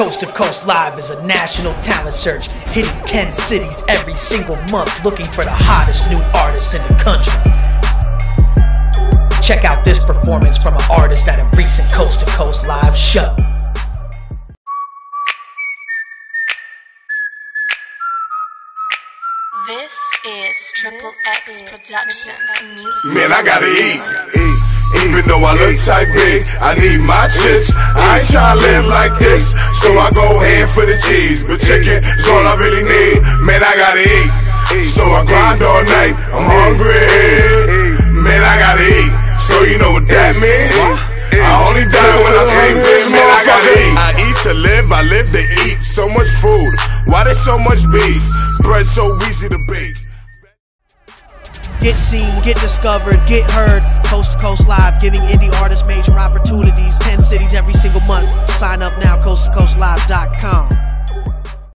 Coast to Coast Live is a national talent search, hitting 10 cities every single month, looking for the hottest new artists in the country. Check out this performance from an artist at a recent Coast to Coast Live show. This is Triple X Productions music. Man, I gotta eat. Though I look tight big, I need my chips. I ain't tryna live like this, so I go hand for the cheese. But chicken is all I really need. Man, I gotta eat. So I grind all night. I'm hungry. Man, I gotta eat. So you know what that means? I only die when I see bitch, man, I gotta eat. I eat to live, I live to eat. So much food. Why there's so much beef? Bread so easy to bake. Get seen, get discovered, get heard. Coast to Coast Live, giving indie artists major opportunities. 10 cities every single month. Sign up now, coasttocoastlive.com.